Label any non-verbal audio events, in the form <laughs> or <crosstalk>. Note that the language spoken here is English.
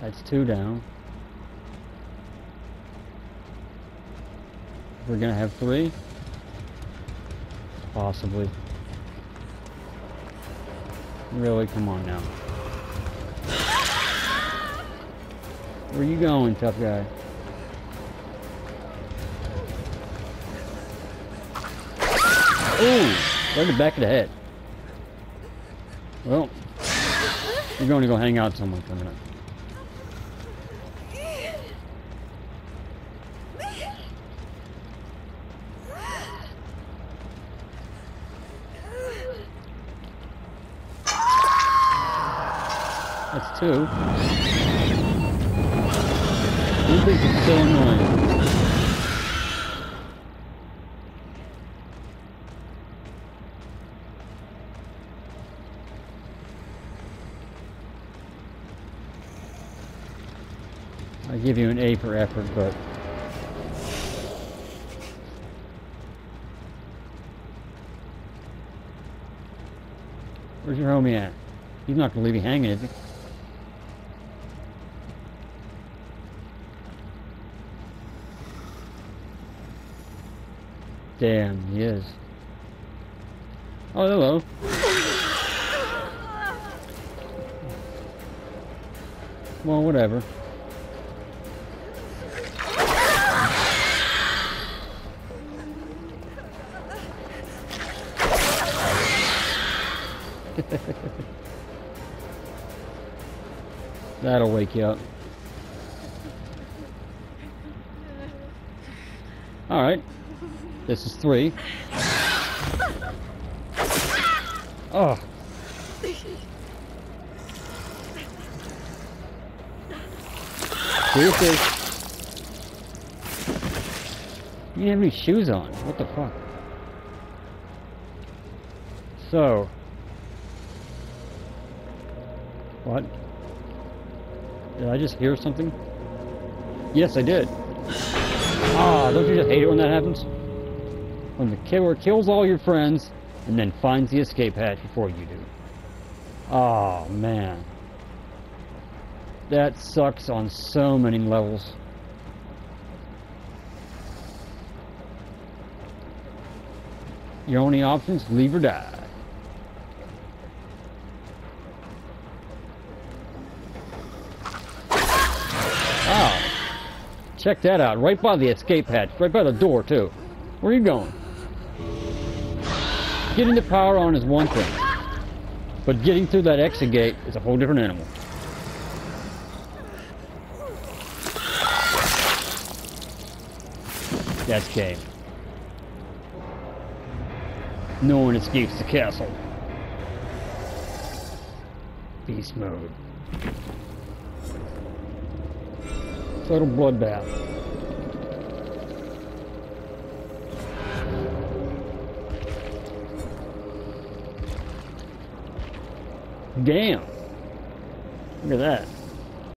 That's two down. We're gonna have three? Possibly. Really? Come on now. Where you going, tough guy? Ooh! Right in the back of the head. Well, you're going to go hang out somewhere coming up. That's two. Who thinks it's so annoying? I give you an A for effort, but where's your homie at? He's not gonna leave you hanging, is he? Damn, he is. Oh, hello. Well, whatever. <laughs> That'll wake you up. Alright. This is three. Oh. Seriously? You didn't have any shoes on. What the fuck? So. What? Did I just hear something? Yes, I did. Ah, don't you just hate it when that happens? When the killer kills all your friends and then finds the escape hatch before you do. Oh, man. That sucks on so many levels. Your only options, leave or die. Check that out. Right by the escape hatch. Right by the door, too. Where are you going? Getting the power on is one thing. But getting through that exit gate is a whole different animal. That's game. No one escapes the castle. Beast mode. Total bloodbath. Damn. Look at that.